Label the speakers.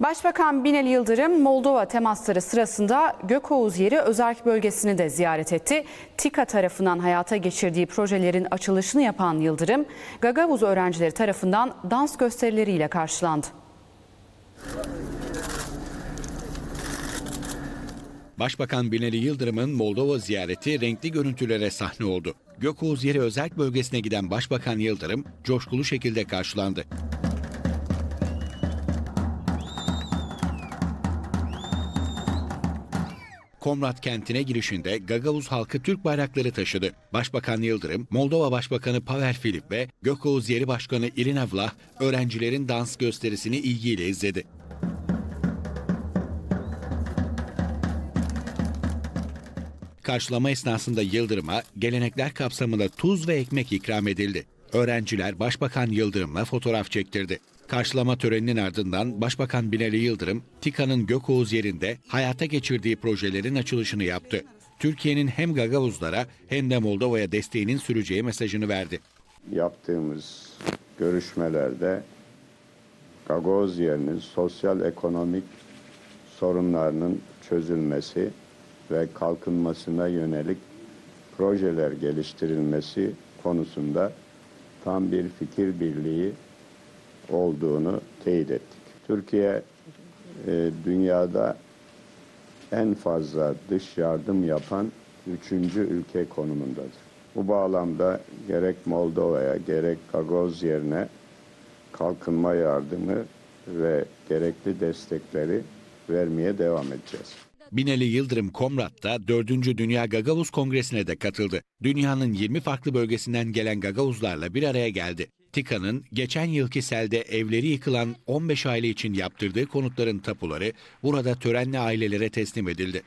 Speaker 1: Başbakan Binali Yıldırım Moldova temasları sırasında Gökoğuz yeri özerk bölgesini de ziyaret etti. TİKA tarafından hayata geçirdiği projelerin açılışını yapan Yıldırım, Gagavuz öğrencileri tarafından dans gösterileriyle karşılandı.
Speaker 2: Başbakan Binali Yıldırım'ın Moldova ziyareti renkli görüntülere sahne oldu. Gökoğuz yeri özerk bölgesine giden Başbakan Yıldırım coşkulu şekilde karşılandı. Komrat kentine girişinde Gagavuz halkı Türk bayrakları taşıdı. Başbakan Yıldırım, Moldova Başbakanı Pavel Filip ve Gökoğuz Yeri Başkanı Irina Vlah öğrencilerin dans gösterisini ilgiyle izledi. Karşılama esnasında Yıldırım'a gelenekler kapsamında tuz ve ekmek ikram edildi. Öğrenciler Başbakan Yıldırım'la fotoğraf çektirdi. Karşılama töreninin ardından Başbakan Binali Yıldırım, TİKA'nın Gökoğuz yerinde hayata geçirdiği projelerin açılışını yaptı. Türkiye'nin hem Gagavuzlara hem de Moldova'ya desteğinin süreceği mesajını verdi.
Speaker 3: yaptığımız görüşmelerde Gagavuz yerinin sosyal ekonomik sorunlarının çözülmesi ve kalkınmasına yönelik projeler geliştirilmesi konusunda tam bir fikir birliği olduğunu teyit ettik. Türkiye e, dünyada en fazla dış yardım yapan üçüncü ülke konumundadır. Bu bağlamda gerek Moldova'ya gerek Gagavuz yerine kalkınma yardımı ve gerekli destekleri vermeye devam edeceğiz.
Speaker 2: Binali Yıldırım Komrat'ta 4. Dünya Gagavuz Kongresi'ne de katıldı. Dünyanın 20 farklı bölgesinden gelen Gagavuzlarla bir araya geldi. TİKA'nın geçen yılki selde evleri yıkılan 15 aile için yaptırdığı konutların tapuları burada törenle ailelere teslim edildi.